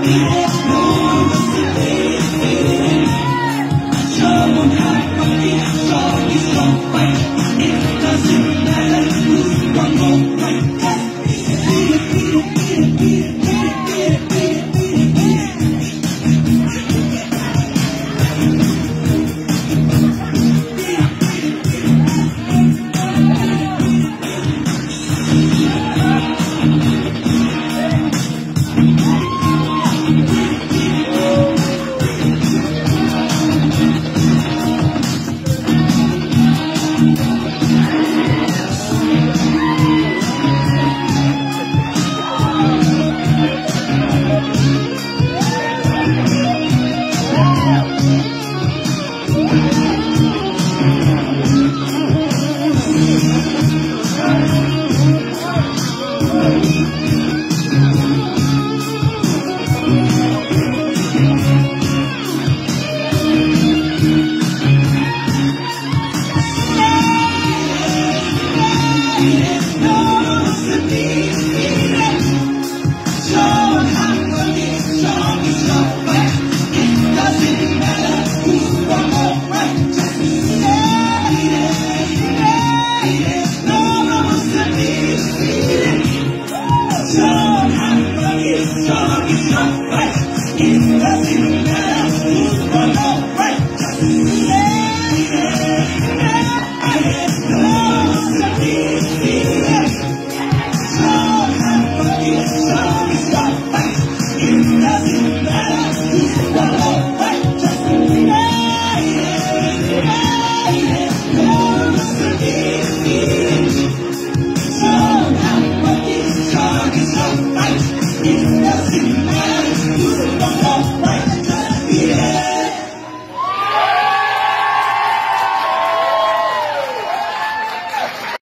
Música Yeah.